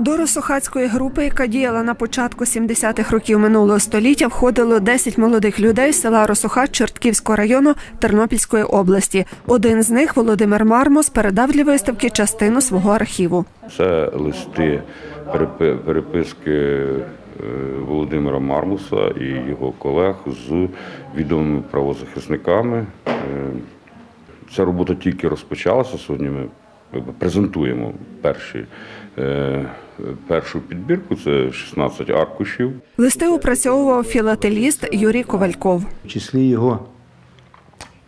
До Росохацької групи, яка діяла на початку 70-х років минулого століття, входило 10 молодих людей з села Росохач Чортківського району Тернопільської області. Один з них, Володимир Мармус, передав для виставки частину свого архіву. Це листи переписки е, Володимира Мармуса і його колег з відомими правозахисниками. Е, Ця робота тільки розпочалася. Сьогодні ми презентуємо перші, е, першу підбірку. Це 16 аркушів. Листи опрацьовував філателіст Юрій Ковальков. В числі його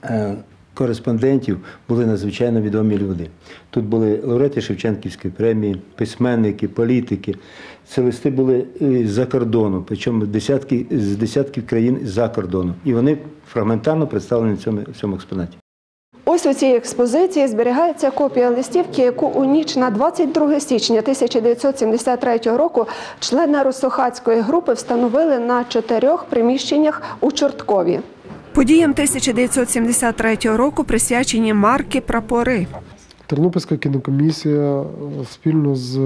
е, кореспондентів були надзвичайно відомі люди. Тут були лауреати Шевченківської премії, письменники, політики. Це листи були е, з-за кордону, причому десятки, з десятків країн за кордону. І вони фрагментарно представлені в цьому, в цьому експонаті. Ось у цій експозиції зберігається копія листівки, яку у ніч на 22 січня 1973 року члени Росохацької групи встановили на чотирьох приміщеннях у Чорткові. Подіям 1973 року присвячені марки прапори. Тернопільська кінокомісія е, спільно з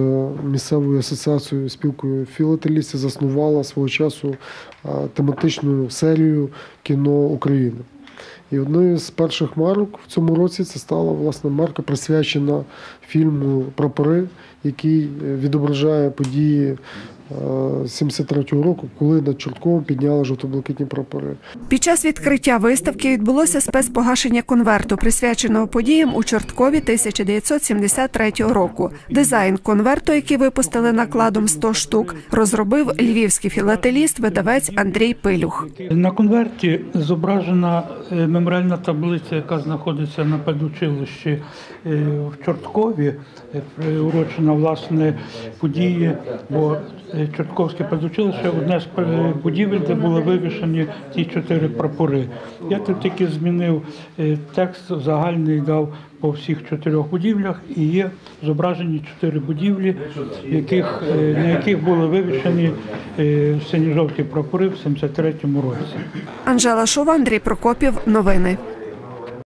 місцевою асоціацією спілкою філателістів заснувала свого часу е, тематичну серію кіно України. І одною з перших марок в цьому році це стала власне марка, присвячена фільму Прапори, який е, відображає події е, 73-го року, коли над Чортковом підняли жовто-блакитні прапори. Під час відкриття виставки відбулося спецпогашення конверту, присвяченого подіям у Чорткові 1973 року. Дизайн конверту, який випустили накладом 100 штук, розробив львівський філателіст, видавець Андрій Пилюх. На конверті зображена е, меморіальна таблиця, яка знаходиться на педучилищі е, в Чорткові, е, приурочена власне події, бо е, Чортковське педучилище одне з будівель, де були вивішені ті чотири прапори. Я тут тільки змінив текст загальний дав по всіх чотирьох будівлях і є зображені чотири будівлі, яких, е, на яких були вивішені е, синьо-жовті прапори в 73-му році. Анжела Шова, Андрій Прокопів. Новини.